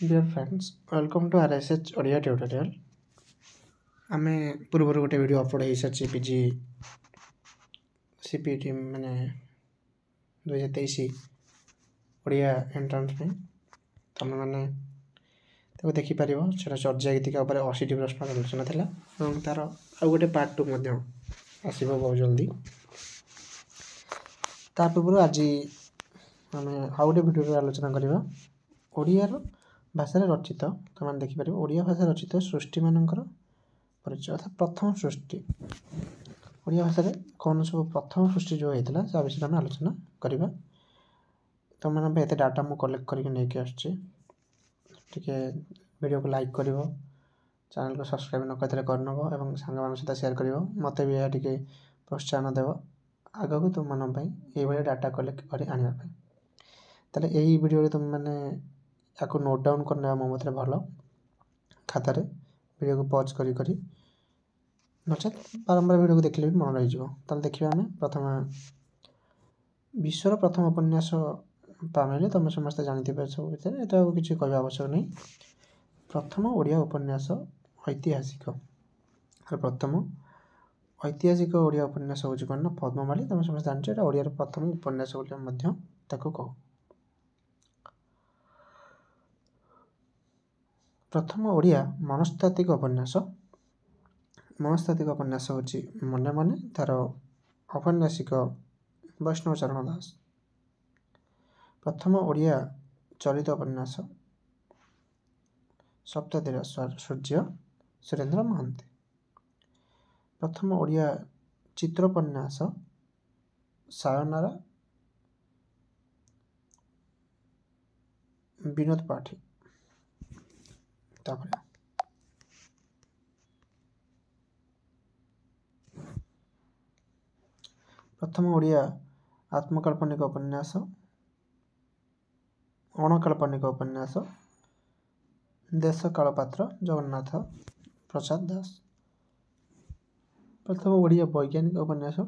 Dear friends, welcome to RSH Odia tutorial ଆମେ ପୂର୍ବରୁ ଗୋଟେ ଭିଡ଼ିଓ ଅପଲୋଡ଼ ହେଇସାରିଛି P G C P T ମାନେ ଦୁଇହଜାର ତେଇଶ ଓଡ଼ିଆ ଏଣ୍ଟ୍ରାନ୍ସ ପାଇଁ ତୁମେମାନେ ତାକୁ ଦେଖିପାରିବ ସେଇଟା ଚର୍ଯା ଗୀତିକା ଉପରେ ଅଶୀଟି ପ୍ରଶ୍ନର ଆଲୋଚନା ଥିଲା ଏବଂ ତା'ର ଆଉ ଗୋଟେ ପାର୍ଟ ଟୁ ମଧ୍ୟ ଆସିବ ବହୁତ ଜଲ୍ଦି ତା ପୂର୍ବରୁ ଆଜି ଆମେ ଆଉ ଗୋଟେ ଭିଡ଼ିଓରେ ଆଲୋଚନା କରିବା ଓଡ଼ିଆର ଭାଷାରେ ରଚିତ ତୁମମାନେ ଦେଖିପାରିବ ଓଡ଼ିଆ ଭାଷାରେ ରଚିତ ସୃଷ୍ଟିମାନଙ୍କର ପରିଚୟ ଅର୍ଥାତ୍ ପ୍ରଥମ ସୃଷ୍ଟି। ଓଡ଼ିଆ ଭାଷାରେ କ'ଣ ସବୁ ପ୍ରଥମ ସୃଷ୍ଟି ଯେଉଁ ହେଇଥିଲା ତା ବିଷୟରେ ଆମେ ଆଲୋଚନା କରିବା। ତୁମମାନଙ୍କ ପାଇଁ ଏତେ ଡାଟା ମୁଁ କଲେକ୍ଟ କରିକି ନେଇକି ଆସୁଛି। ଟିକେ ଭିଡ଼ିଓକୁ ଲାଇକ୍ କରିବ ଚ୍ୟାନେଲକୁ ସବସ୍କ୍ରାଇବ୍ ନ କରିଥିଲେ କରିନେବ ଏବଂ ସାଙ୍ଗମାନଙ୍କ ସହିତ ସେୟାର କରିବ। ମୋତେ ବି ଏହା ଟିକେ ପ୍ରୋତ୍ସାହନ ଦେବ ଆଗକୁ ତୁମମାନଙ୍କ ପାଇଁ ଏଇଭଳିଆ ଡାଟା କଲେକ୍ଟ କରି ଆଣିବା ପାଇଁ। ତାହେଲେ ଏହି ଭିଡ଼ିଓରେ ତୁମେମାନେ ୟାକୁ ନୋଟ୍ ଡାଉନ୍ କରିନେବା ମୋ ମତରେ ଭଲ ଖାତାରେ ଭିଡ଼ିଓକୁ ପଜ୍ କରି କରି। ନଚେତ୍ ବାରମ୍ବାର ଭିଡ଼ିଓକୁ ଦେଖିଲେ ବି ମନେ ରହିଯିବ। ତାହେଲେ ଦେଖିବା ଆମେ ପ୍ରଥମେ ବିଶ୍ୱର ପ୍ରଥମ ଉପନ୍ୟାସ ପାମିଲେ ତୁମେ ସମସ୍ତେ ଜାଣିଥିବେ ସବୁ ଭିତରେ ଏଟା ଆଉ କିଛି କହିବା ଆବଶ୍ୟକ ନାହିଁ। ପ୍ରଥମ ଓଡ଼ିଆ ଉପନ୍ୟାସ ଐତିହାସିକ। ପ୍ରଥମ ଐତିହାସିକ ଓଡ଼ିଆ ଉପନ୍ୟାସ ହେଉଛି କ'ଣ ନା ପଦ୍ମମାଳୀ। ତୁମେ ସମସ୍ତେ ଜାଣିଛ ଏଇଟା ଓଡ଼ିଆର ପ୍ରଥମ ଉପନ୍ୟାସ ବୋଲି ମଧ୍ୟ ତାକୁ କହୁ। ପ୍ରଥମ ଓଡ଼ିଆ ମନସ୍ତାତ୍ତ୍ୱିକ ଉପନ୍ୟାସ। ମନସ୍ତାତ୍ତ୍ୱିକ ଉପନ୍ୟାସ ହେଉଛି ମନେ ମନେ ତା'ର ଔପନ୍ୟାସିକ ବୈଷ୍ଣବ ଚରଣ ଦାସ। ପ୍ରଥମ ଓଡ଼ିଆ ଚଳିତ ଉପନ୍ୟାସ। ସପ୍ତତିର ସୂର୍ଯ୍ୟ ସୁରେନ୍ଦ୍ର ମହାନ୍ତି। ପ୍ରଥମ ଓଡ଼ିଆ ଚିତ୍ରୋପନ୍ୟାସ ସାୟନାରା ବିନୋଦ ପାଠୀ। ତାପରେ ପ୍ରଥମ ଓଡ଼ିଆ ଆତ୍ମକାଳ୍ପନିକ ଉପନ୍ୟାସ ଅଣକାଳ୍ପନିକ ଉପନ୍ୟାସ ଦେଶ କାଳପାତ୍ର ଜଗନ୍ନାଥ ପ୍ରସାଦ ଦାସ ପ୍ରଥମ ଓଡ଼ିଆ ବୈଜ୍ଞାନିକ ଉପନ୍ୟାସ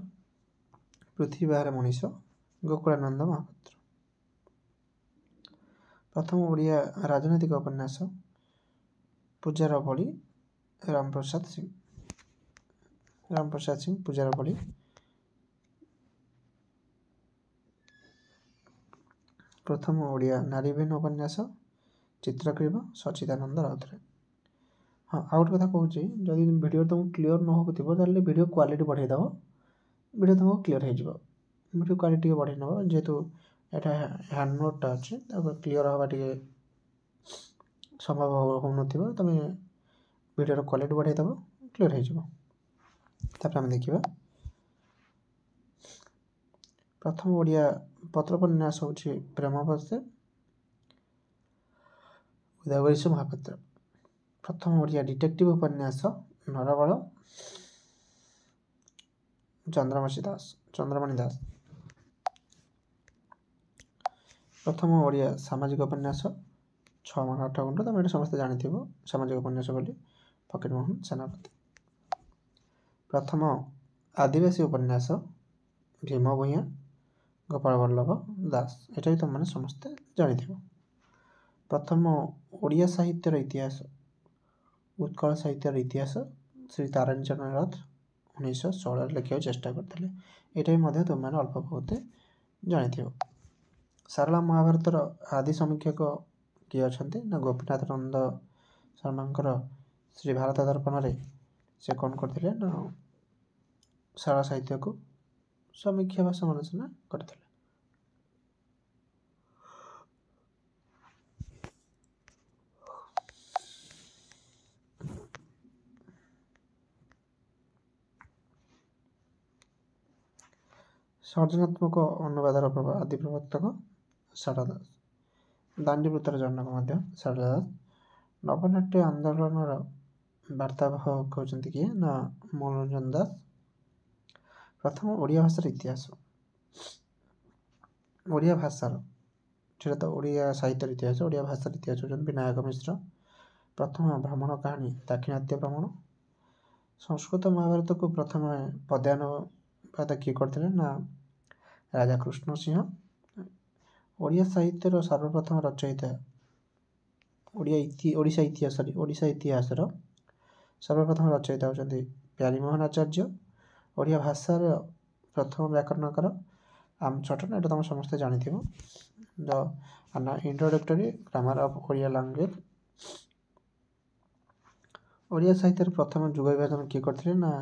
ପୃଥିବୀ ବାହାରେ ମଣିଷ ଗୋକୁଳାନନ୍ଦ ମହାପାତ୍ର ପ୍ରଥମ ଓଡ଼ିଆ ରାଜନୈତିକ ଉପନ୍ୟାସ ପୂଜାର ବଳି ରାମପ୍ରସାଦ ସିଂ ରାମପ୍ରସାଦ ସିଂ ପୂଜାର ବଳି ପ୍ରଥମ ଓଡ଼ିଆ ନାରୀବିହୀନ ଉପନ୍ୟାସ ଚିତ୍ରକ୍ରିବ ସଚିଦାନନ୍ଦ ରାଉତରାୟ ହଁ ଆଉ ଗୋଟେ କଥା କହୁଛି ଯଦି ଭିଡ଼ିଓ ତୁମକୁ କ୍ଲିଅର୍ ନ ହେଉଥିବ ତାହେଲେ ଭିଡ଼ିଓ କ୍ୱାଲିଟି ବଢ଼େଇ ଦେବ। ଭିଡ଼ିଓ ତୁମକୁ କ୍ଲିଅର୍ ହେଇଯିବ। ଭିଡ଼ିଓ କ୍ୱାଲିଟି ଟିକେ ବଢ଼େଇ ନେବ ଯେହେତୁ ଏଇଟା ହ୍ୟାଣ୍ଡ ନୋଟ୍ଟା ଅଛି ତାକୁ କ୍ଲିଅର୍ ହେବା ଟିକେ ସମ୍ଭବ ହେଉନଥିବ ତୁମେ ଭିଡ଼ିଓର କ୍ୱାଲିଟି ବଢ଼େଇ ଦେବ କ୍ଲିଅର୍ ହେଇଯିବ ତାପରେ ଆମେ ଦେଖିବା ପ୍ରଥମ ଓଡ଼ିଆ ପତ୍ରୋପନ୍ୟାସ ହେଉଛି ପ୍ରେମବର୍ଷେ ଉଦୟବରିଷ ମହାପାତ୍ର ପ୍ରଥମ ଓଡ଼ିଆ ଡିଟେକ୍ଟିଭ୍ ଉପନ୍ୟାସ ନରବଳ ଚନ୍ଦ୍ରମଶୀ ଦାସ ଚନ୍ଦ୍ରମଣି ଦାସ ପ୍ରଥମ ଓଡ଼ିଆ ସାମାଜିକ ଉପନ୍ୟାସ ଛଅ ମାଣ ଆଠ ଗୁଣ୍ଠ ତମେ ଏଇଟା ସମସ୍ତେ ଜାଣିଥିବ ସାମାଜିକ ଉପନ୍ୟାସ ବୋଲି ଫକୀରମୋହନ ସେନାପତି ପ୍ରଥମ ଆଦିବାସୀ ଉପନ୍ୟାସ ଭୀମ ଭୂୟାଁ ଗୋପାଳ ବଲ୍ଲଭ ଦାସ ଏଇଟା ବି ତୁମମାନେ ସମସ୍ତେ ଜାଣିଥିବ ପ୍ରଥମ ଓଡ଼ିଆ ସାହିତ୍ୟର ଇତିହାସ ଉତ୍କଳ ସାହିତ୍ୟର ଇତିହାସ ଶ୍ରୀ ତାରିଣୀ ଚରଣ ରଥ ଉଣେଇଶହ ଷୋହଳରେ ଲେଖିବାକୁ ଚେଷ୍ଟା କରିଥିଲେ ଏଇଟା ବି ମଧ୍ୟ ତୁମମାନେ ଅଳ୍ପ ବହୁତ ଜାଣିଥିବ ସାରଳା ମହାଭାରତର ଆଦି ସମୀକ୍ଷକ କିଏ ଅଛନ୍ତି? ନା ଗୋପୀନାଥ ନନ୍ଦ ଶର୍ମାଙ୍କର ଶ୍ରୀ ଭାରତ ଦର୍ପଣରେ ସେ କ'ଣ କରିଥିଲେ? ନା ସାରଳା ସାହିତ୍ୟକୁ ସମୀକ୍ଷା ବା ସମାଲୋଚନା କରିଥିଲେ। ସର୍ଜନାତ୍ମକ ଅନୁବାଦର ଆଦି ପ୍ରବର୍ତ୍ତକ ଶାରଳା ଦାସ ଦାଣ୍ଡିବୃତ୍ତର ଜନକ ମଧ୍ୟ ଶାରଳା ଦାସ ନବନାଟ୍ୟ ଆନ୍ଦୋଳନର ବାର୍ତ୍ତାବହ ହେଉଛନ୍ତି କିଏ? ନା ମନୋରଞ୍ଜନ ଦାସ? ପ୍ରଥମ ଓଡ଼ିଆ ଭାଷାର ଇତିହାସ। ଓଡ଼ିଆ ଭାଷାର ସେଟା ତ ଓଡ଼ିଆ ସାହିତ୍ୟର ଇତିହାସ ଓଡ଼ିଆ ଭାଷାର ଇତିହାସ ହେଉଛନ୍ତି ବିନାୟକ ମିଶ୍ର। ପ୍ରଥମ ଭ୍ରମଣ କାହାଣୀ ଦାକ୍ଷିଣାତ୍ୟ ଭ୍ରମଣ ସଂସ୍କୃତ ମହାଭାରତକୁ ପ୍ରଥମେ ପଦ୍ୟାନୁବାଦ କିଏ କରିଥିଲେ? ନା ରାଜା କୃଷ୍ଣ ସିଂହ। ଓଡ଼ିଆ ସାହିତ୍ୟର ସର୍ବପ୍ରଥମ ରଚୟିତା ଓଡ଼ିଆ ଇତି ଓଡ଼ିଶା ଇତିହାସ ସରି ଓଡ଼ିଶା ଇତିହାସର ସର୍ବପ୍ରଥମ ରଚୟିତା ହେଉଛନ୍ତି ପ୍ୟାରୀମୋହନ ଆଚାର୍ଯ୍ୟ ଓଡ଼ିଆ ଭାଷାର ପ୍ରଥମ ବ୍ୟାକରଣକାର ଆମ ଛଟନ ଏଇଟା ତୁମେ ସମସ୍ତେ ଜାଣିଥିବ। The introductory grammar of Odia language. Odia ସାହିତ୍ୟର ପ୍ରଥମ ଯୁଗ ବିଭାଜନ କିଏ କରିଥିଲେ ନା?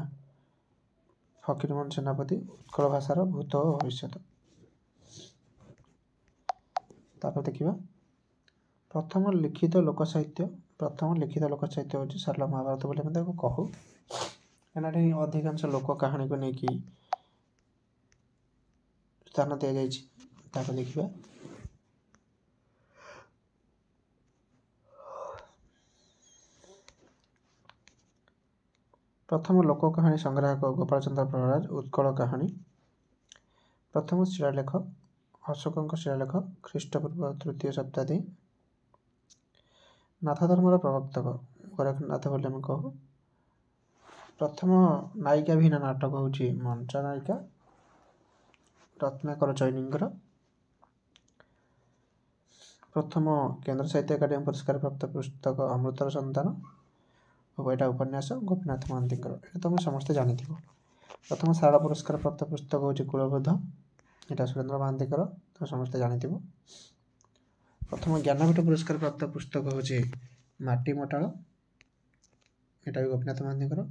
ଫକୀରମୋହନ ସେନାପତି ଉତ୍କଳ ଭାଷାର ଭୂତ ଓ ଭବିଷ୍ୟତ। ତାପରେ ଦେଖିବା ପ୍ରଥମ ଲିଖିତ ଲୋକ ସାହିତ୍ୟ ପ୍ରଥମ ଲିଖିତ ଲୋକ ସାହିତ୍ୟ ହେଉଛି ଶାରଳା ମହାଭାରତ ବୋଲି ଆମେ ତାକୁ କହୁ। କାହିଁକିନା ଏଠି ଅଧିକାଂଶ ଲୋକ କାହାଣୀକୁ ନେଇକି ସ୍ଥାନ ଦିଆଯାଇଛି। ତାକୁ ଦେଖିବା। ପ୍ରଥମ ଲୋକ କାହାଣୀ ସଂଗ୍ରାହକ ଗୋପାଳଚନ୍ଦ୍ର ପ୍ରହରାଜ ଉତ୍କଳ କାହାଣୀ। ପ୍ରଥମ ଶିଳାଲେଖ। ଅଶୋକଙ୍କ ଶିଳାଲେଖ ଖ୍ରୀଷ୍ଟପୂର୍ବ ତୃତୀୟ ଶତାବ୍ଦୀ। ନାଥ ଧର୍ମର ପ୍ରବର୍ତ୍ତକ ଗୋରଖନାଥ ବୋଲି ଆମେ କହୁ ପ୍ରଥମ ନାୟିକା ଭିନ୍ନ ନାଟକ ହେଉଛି ମଞ୍ଚ ନାୟିକା ରତ୍ନାକର ଚୈନୀଙ୍କର। ପ୍ରଥମ କେନ୍ଦ୍ର ସାହିତ୍ୟ ଏକାଡେମୀ ପୁରସ୍କାର ପ୍ରାପ୍ତ ପୁସ୍ତକ ଅମୃତର ସନ୍ତାନ ଏଇଟା ଉପନ୍ୟାସ ଗୋପୀନାଥ ମହାନ୍ତିଙ୍କର। ଏଇଟା ତୁମେ ସମସ୍ତେ ଜାଣିଥିବ। ପ୍ରଥମ ଶାରଳା ପୁରସ୍କାର ପ୍ରାପ୍ତ ପୁସ୍ତକ ହେଉଛି କୂଳବୋଧ। ଏଇଟା ସୁରେନ୍ଦ୍ର ମହାନ୍ତିଙ୍କର ତୁମେ ସମସ୍ତେ ଜାଣିଥିବ ପ୍ରଥମ ଜ୍ଞାନପୀଠ ପୁରସ୍କାର ପ୍ରାପ୍ତ ପୁସ୍ତକ ହେଉଛି ମାଟି ମଟାଳ ଏଇଟା ବି ଗୋପୀନାଥ ମହାନ୍ତିଙ୍କର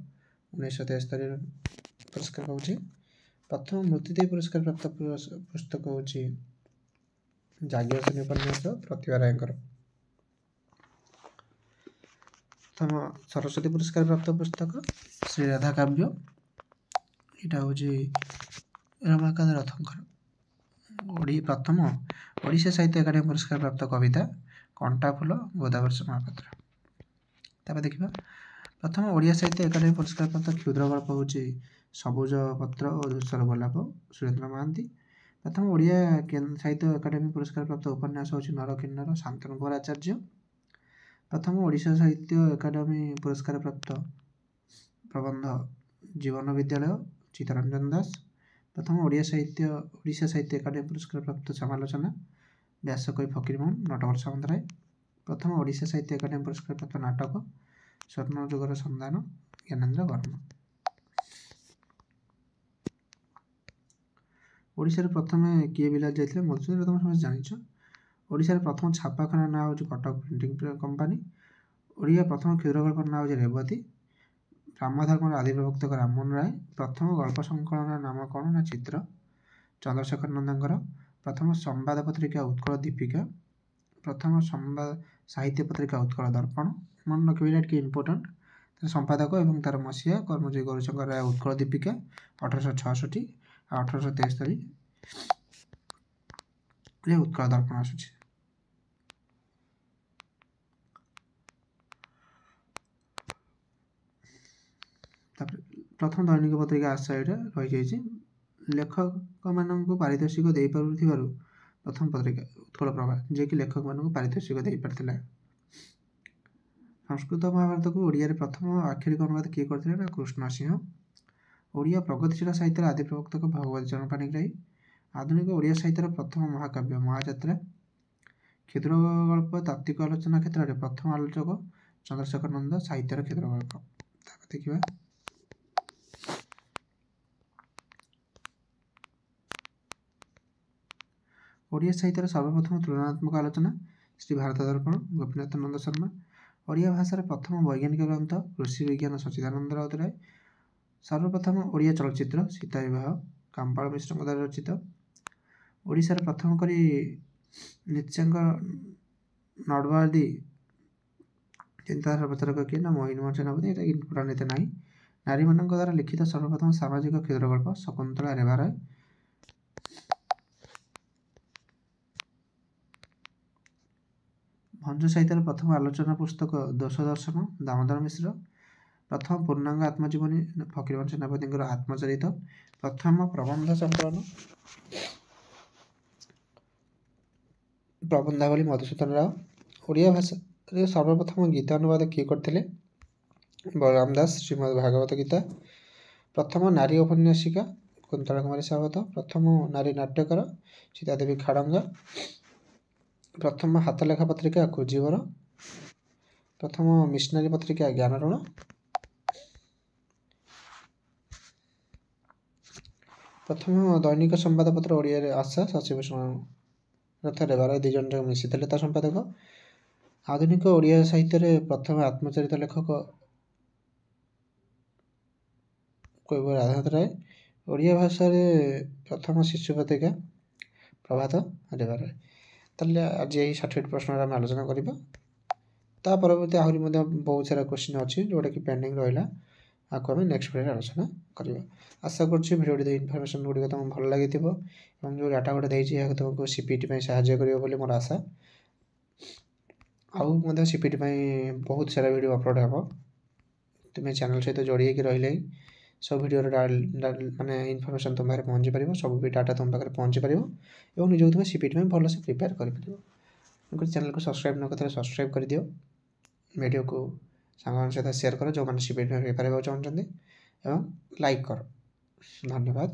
ଉଣେଇଶହ ତେସ୍ତରୀରେ ପୁରସ୍କାର ହେଉଛି ପ୍ରଥମ ମୃତ୍ୟୁଦେବୀ ପୁରସ୍କାର ପ୍ରାପ୍ତ ପୁସ୍ତକ ହେଉଛି ଯାଜ୍ଞସେନୀ ଉପନ୍ୟାସ ପ୍ରତିଭା ରାୟଙ୍କର। ପ୍ରଥମ ସରସ୍ୱତୀ ପୁରସ୍କାର ପ୍ରାପ୍ତ ପୁସ୍ତକ ଶ୍ରୀ ରାଧା କାବ୍ୟ ଏଇଟା ହେଉଛି ରମାକାନ୍ତ ରଥଙ୍କର। ଓଡ଼ି ପ୍ରଥମ ଓଡ଼ିଶା ସାହିତ୍ୟ ଏକାଡେମୀ ପୁରସ୍କାର ପ୍ରାପ୍ତ କବିତା କଣ୍ଟା ଫୁଲ ଗୋଦାବର୍ଷ ମହାପାତ୍ର। ତାପରେ ଦେଖିବା ପ୍ରଥମ ଓଡ଼ିଆ ସାହିତ୍ୟ ଏକାଡେମୀ ପୁରସ୍କାର ପ୍ରାପ୍ତ କ୍ଷୁଦ୍ର ଗଳ୍ପ ହେଉଛି ସବୁଜ ପତ୍ର ଓ ଧୂସର ଗୋଲାପ ସୁରେନ୍ଦ୍ର ମହାନ୍ତି। ପ୍ରଥମ ଓଡ଼ିଆ ସାହିତ୍ୟ ଏକାଡେମୀ ପୁରସ୍କାର ପ୍ରାପ୍ତ ଉପନ୍ୟାସ ହେଉଛି ନରକିନ୍ନର ଶାନ୍ତନୁ କୁମାର ଆଚାର୍ଯ୍ୟ ପ୍ରଥମ ଓଡ଼ିଶା ସାହିତ୍ୟ ଏକାଡେମୀ ପୁରସ୍କାର ପ୍ରାପ୍ତ ପ୍ରବନ୍ଧ ଜୀବନ ବିଦ୍ୟାଳୟ ଚିତ୍ତରଞ୍ଜନ ଦାସ। ପ୍ରଥମ ଓଡ଼ିଆ ସାହିତ୍ୟ ଓଡ଼ିଶା ସାହିତ୍ୟ ଏକାଡେମୀ ପୁରସ୍କାର ପ୍ରାପ୍ତ ସମାଲୋଚନା ବ୍ୟାସକବି ଫକୀରମୋହନ ନଟବର ସାମନ୍ତରାୟ ପ୍ରଥମ ଓଡ଼ିଶା ସାହିତ୍ୟ ଏକାଡେମୀ ପୁରସ୍କାର ପ୍ରାପ୍ତ ନାଟକ ସ୍ୱର୍ଣ୍ଣ ଯୁଗର ସନ୍ଧାନ ଜ୍ଞାନେନ୍ଦ୍ର ବର୍ମା ଓଡ଼ିଶାରେ ପ୍ରଥମେ କିଏ ବିଲାସ ଯାଇଥିଲେ ମଧୁସୂଦନ ତମେ ସମସ୍ତେ ଜାଣିଛ ଓଡ଼ିଶାର ପ୍ରଥମ ଛାପାଖାନା ନାଁ ହେଉଛି କଟକ ପ୍ରିଣ୍ଟିଂ କମ୍ପାନୀ ଓଡ଼ିଆ ପ୍ରଥମ କ୍ଷୁଦ୍ର ଗଳ୍ପର ନାଁ ହେଉଛି ରେବତୀ ରାମଧର୍ମର ଆଦିପ୍ରବକ୍ତକ ରାମମୋହନ ରାୟ ପ୍ରଥମ ଗଳ୍ପ ସଂକଳନର ନାମ କ'ଣ ନା ଚିତ୍ର? ଚନ୍ଦ୍ରଶେଖର ନନ୍ଦଙ୍କର ପ୍ରଥମ ସମ୍ବାଦ ପତ୍ରିକା ଉତ୍କଳ ଦୀପିକା ପ୍ରଥମ ସମ୍ବାଦ ସାହିତ୍ୟ ପତ୍ରିକା ଉତ୍କଳ ଦର୍ପଣ ମନେ ରଖିବେ ଏଇଟା ଟିକେ ଇମ୍ପୋର୍ଟାଣ୍ଟ ତାର ସମ୍ପାଦକ ଏବଂ ତାର ମସିହା କର୍ମଜୀବୀ ଗୌରୀଶଙ୍କର ରାୟ ଉତ୍କଳ ଦୀପିକା ଅଠରଶହ ଛଅଷଠି ଆଉ ଅଠରଶହ ତେସ୍ତରୀରେ ଉତ୍କଳ ଦର୍ପଣ ଆସୁଛି ତାପରେ ପ୍ରଥମ ଦୈନିକ ପତ୍ରିକା ଆଶା ଏଇଟା ରହିଯାଇଛି ଲେଖକମାନଙ୍କୁ ପାରିତୋଷିକ ଦେଇପାରୁଥିବାରୁ ପ୍ରଥମ ପତ୍ରିକା ଉତ୍କଳ ପ୍ରଭା ଯିଏକି ଲେଖକମାନଙ୍କୁ ପାରିତୋଷିକ ଦେଇପାରିଥିଲା ସଂସ୍କୃତ ମହାଭାରତକୁ ଓଡ଼ିଆରେ ପ୍ରଥମ ଆକ୍ଷରିକ ଅନୁବାଦ କିଏ କରିଥିଲେ ନା କୃଷ୍ଣ ସିଂହ ଓଡ଼ିଆ ପ୍ରଗତିଶୀଳ ସାହିତ୍ୟର ଆଦି ପ୍ରବକ୍ତକ ଭଗବତୀ ଚରଣ ପାଣିଗ୍ରାହୀ ଆଧୁନିକ ଓଡ଼ିଆ ସାହିତ୍ୟର ପ୍ରଥମ ମହାକାବ୍ୟ ମହାଯାତ୍ରା କ୍ଷୁଦ୍ର ଗଳ୍ପ ତାତ୍ତ୍ୱିକ ଆଲୋଚନା କ୍ଷେତ୍ରରେ ପ୍ରଥମ ଆଲୋଚକ ଚନ୍ଦ୍ରଶେଖର ନନ୍ଦ ସାହିତ୍ୟର କ୍ଷୁଦ୍ର ଗଳ୍ପ ତାପରେ ଦେଖିବା ଓଡ଼ିଆ ସାହିତ୍ୟର ସର୍ବପ୍ରଥମ ତୁଳନାତ୍ମକ ଆଲୋଚନା ଶ୍ରୀ ଭାରତ ଦର୍ପଣ ଗୋପୀନାଥ ନନ୍ଦ ଶର୍ମା। ଓଡ଼ିଆ ଭାଷାର ପ୍ରଥମ ବୈଜ୍ଞାନିକ ଗ୍ରନ୍ଥ କୃଷି ବିଜ୍ଞାନ ସଚିଦାନନ୍ଦ ରାଉତରାୟ ସର୍ବପ୍ରଥମ ଓଡ଼ିଆ ଚଳଚ୍ଚିତ୍ର ସୀତା ବିବାହ କାମ୍ପାଳ ମିଶ୍ରଙ୍କ ଦ୍ୱାରା ରଚିତ। ଓଡ଼ିଶାର ପ୍ରଥମ କରି ନିତ୍ୟାଙ୍କ ନଡ଼ବାଦି ଚିନ୍ତାଧାରା ପ୍ରଚାରକ କିଏ ନା ମୋହିନୀ ମୋହନ ସେନାପତି ଏଇଟା ଏତେ ନାହିଁ। ନାରୀମାନଙ୍କ ଦ୍ୱାରା ଲିଖିତ ସର୍ବପ୍ରଥମ ସାମାଜିକ କ୍ଷୁଦ୍ର ଗଳ୍ପ ଶକୁନ୍ତଳା ରେବା ରାୟ ଭଞ୍ଜ ସାହିତ୍ୟର ପ୍ରଥମ ଆଲୋଚନା ପୁସ୍ତକ ଦୋଷ ଦର୍ଶନ ଦାମୋଦର ମିଶ୍ର। ପ୍ରଥମ ପୂର୍ଣ୍ଣାଙ୍ଗ ଆତ୍ମଜୀବନୀ ଫକୀରମୋହନ ସେନାପତିଙ୍କର ଆତ୍ମଚରିତ। ପ୍ରଥମ ପ୍ରବନ୍ଧ ସଂକଳନ ପ୍ରବନ୍ଧାବଳୀ ମଧୁସୂଦନ ରାଓ। ଓଡ଼ିଆ ଭାଷାରେ ସର୍ବପ୍ରଥମ ଗୀତା ଅନୁବାଦ କିଏ କରିଥିଲେ? ବଳରାମ ଦାସ ଶ୍ରୀମଦ ଭାଗବତ ଗୀତା। ପ୍ରଥମ ନାରୀ ଉପନ୍ୟାସିକା କୁନ୍ତଳା କୁମାରୀ ସାବତ। ପ୍ରଥମ ନାରୀ ନାଟ୍ୟକାର ସୀତାଦେବୀ ଖାଡ଼ଙ୍ଗା। ପ୍ରଥମ ହାତଲେଖା ପତ୍ରିକା ଖୋଜିବର। ପ୍ରଥମ ମିଶନାରୀ ପତ୍ରିକା ଜ୍ଞାନ ଋଣ। ପ୍ରଥମ ଦୈନିକ ସମ୍ବାଦପତ୍ର ଓଡ଼ିଆରେ ଆଶା ଶଶିଭୂଷଣ ରଥ ରେବାର ଦୁଇ ଜଣ ଯାକ ମିଶିଥିଲେ ତା ସମ୍ପାଦକ। ଆଧୁନିକ ଓଡ଼ିଆ ସାହିତ୍ୟରେ ପ୍ରଥମ ଆତ୍ମଚରିତ ଲେଖକ କହିବ ରାଧାନାଥ ରାୟ। ଓଡ଼ିଆ ଭାଷାରେ ପ୍ରଥମ ଶିଶୁ ପତ୍ରିକା ପ୍ରଭାତ ରେବାର। ତାହେଲେ ଆଜି ଏହି ଷାଠିଏଟି ପ୍ରଶ୍ନର ଆମେ ଆଲୋଚନା କରିବା ତା ପରବର୍ତ୍ତୀ ଆହୁରି ମଧ୍ୟ ବହୁତ ସାରା କୋଶ୍ଚିନ୍ ଅଛି ଯେଉଁଟାକି ପେଣ୍ଡିଂ ରହିଲା ଆକୁ ଆମେ ନେକ୍ସଟ ଭିଡ଼ିଓରେ ଆଲୋଚନା କରିବା ଆଶା କରୁଛି ଭିଡ଼ିଓଟି ଦେଇ ଇନଫର୍ମେସନ୍ ଗୁଡ଼ିକ ତୁମକୁ ଭଲ ଲାଗିଥିବ ଏବଂ ଯେଉଁ ଡାଟା ଗୁଡ଼ା ଦେଇଛି ଏହାକୁ ତୁମକୁ ସି ପି ଟି ପାଇଁ ସାହାଯ୍ୟ କରିବ ବୋଲି ମୋର ଆଶା ଆଉ ମଧ୍ୟ ସି ପି ଟି ପାଇଁ ବହୁତ ସାରା ଭିଡ଼ିଓ ଅପଲୋଡ଼ ହେବ ତୁମେ ଚ୍ୟାନେଲ୍ ସହିତ ଯୋଡ଼ି ହେଇକି ରହିଲେ ହିଁ ସବୁ ଭିଡ଼ିଓର ମାନେ ଇନଫର୍ମେସନ୍ ତୁମ ପାଖରେ ପହଞ୍ଚି ପାରିବ ସବୁ ବି ଡାଟା ତୁମ ପାଖରେ ପହଞ୍ଚି ପାରିବ ଏବଂ ନିଜକୁ ତୁମେ ସି ପି ଟି ପାଇଁ ଭଲସେ ପ୍ରିପେୟାର କରିପାରିବ। ତେଣୁକରି ଚ୍ୟାନେଲକୁ ସବସ୍କ୍ରାଇବ୍ ନ କରିଥିଲେ ସବସ୍କ୍ରାଇବ୍ କରିଦିଅ। ଭିଡ଼ିଓକୁ ସାଙ୍ଗମାନଙ୍କ ସହିତ ସେୟାର କର ଯେଉଁମାନେ ସି ପି ଟି ପାଇଁ ପ୍ରିପେୟାର ହେବାକୁ ଚାହୁଁଛନ୍ତି ଏବଂ ଲାଇକ୍ କର। ଧନ୍ୟବାଦ।